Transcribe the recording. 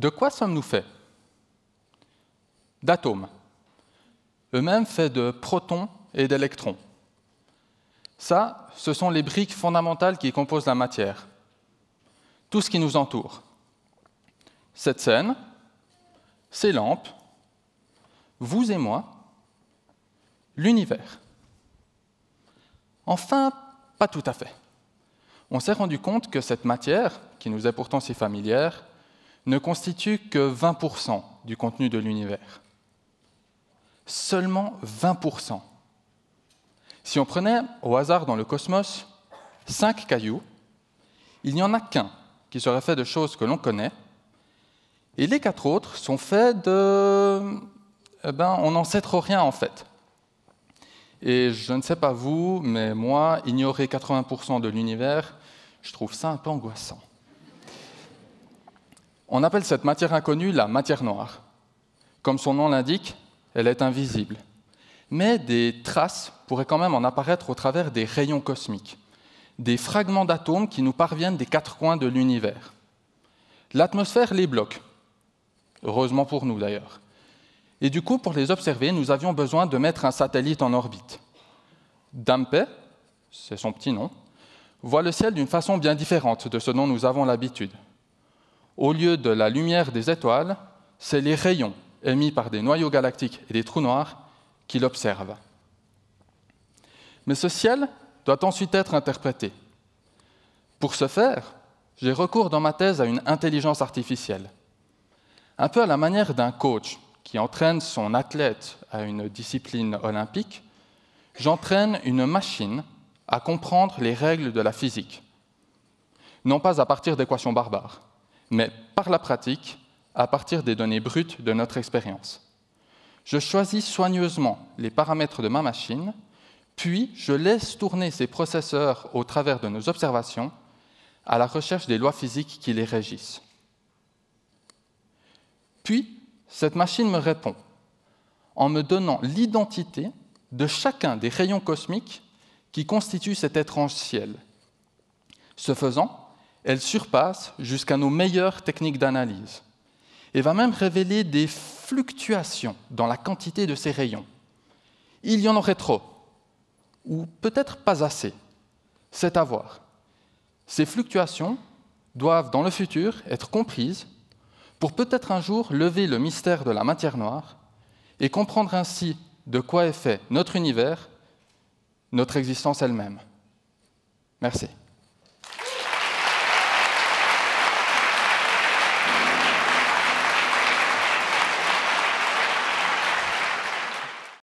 De quoi sommes-nous faits D'atomes, eux-mêmes faits de protons et d'électrons. Ça, ce sont les briques fondamentales qui composent la matière, tout ce qui nous entoure. Cette scène, ces lampes, vous et moi, l'univers. Enfin, pas tout à fait. On s'est rendu compte que cette matière, qui nous est pourtant si familière, ne constitue que 20% du contenu de l'univers. Seulement 20%. Si on prenait au hasard dans le cosmos 5 cailloux, il n'y en a qu'un qui serait fait de choses que l'on connaît, et les quatre autres sont faits de... Eh ben, on n'en sait trop rien en fait. Et je ne sais pas vous, mais moi, ignorer 80% de l'univers, je trouve ça un peu angoissant. On appelle cette matière inconnue la matière noire. Comme son nom l'indique, elle est invisible. Mais des traces pourraient quand même en apparaître au travers des rayons cosmiques, des fragments d'atomes qui nous parviennent des quatre coins de l'univers. L'atmosphère les bloque, heureusement pour nous d'ailleurs. Et du coup, pour les observer, nous avions besoin de mettre un satellite en orbite. Dampe, c'est son petit nom, voit le ciel d'une façon bien différente de ce dont nous avons l'habitude. Au lieu de la lumière des étoiles, c'est les rayons émis par des noyaux galactiques et des trous noirs qui l'observent. Mais ce ciel doit ensuite être interprété. Pour ce faire, j'ai recours dans ma thèse à une intelligence artificielle, un peu à la manière d'un coach qui entraîne son athlète à une discipline olympique, j'entraîne une machine à comprendre les règles de la physique. Non pas à partir d'équations barbares, mais par la pratique, à partir des données brutes de notre expérience. Je choisis soigneusement les paramètres de ma machine, puis je laisse tourner ces processeurs au travers de nos observations à la recherche des lois physiques qui les régissent. Puis, cette machine me répond en me donnant l'identité de chacun des rayons cosmiques qui constituent cet étrange ciel. Ce faisant, elle surpasse jusqu'à nos meilleures techniques d'analyse et va même révéler des fluctuations dans la quantité de ces rayons. Il y en aurait trop, ou peut-être pas assez. C'est à voir. Ces fluctuations doivent, dans le futur, être comprises pour peut-être un jour lever le mystère de la matière noire et comprendre ainsi de quoi est fait notre univers, notre existence elle-même. Merci.